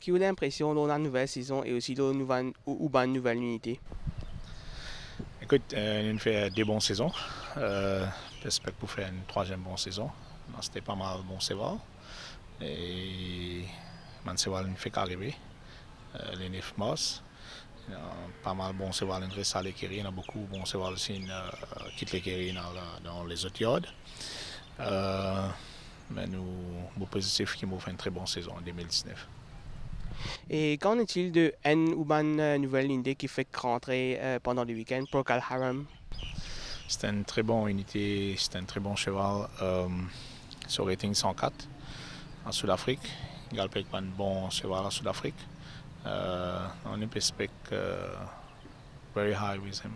Qui a l'impression dans la nouvelle saison et aussi dans la nouvelle, ou, ou nouvelle unité? Écoute, euh, on fait des bonnes saisons. Euh, J'espère pour faire une troisième bonne saison. C'était pas mal bon Séval. Et Manseval ne fait qu'arriver. Euh, les 9 mars. pas mal bon Séval en à l'écurie. Il y a beaucoup bon Séval aussi euh, quitte l'écurie dans, les autres yards. Euh, mais nous, sommes positifs qui m'ont fait une très bonne saison en 2019. Et qu'en est-il de N ou une nouvelle unité qui fait rentrer euh, pendant le week-end pour Haram? C'est une très bonne unité, c'est un très bon cheval euh, sur rating 104 en Sud-Afrique. A un bon cheval en Sud-Afrique. Euh, on expect uh, very high with him.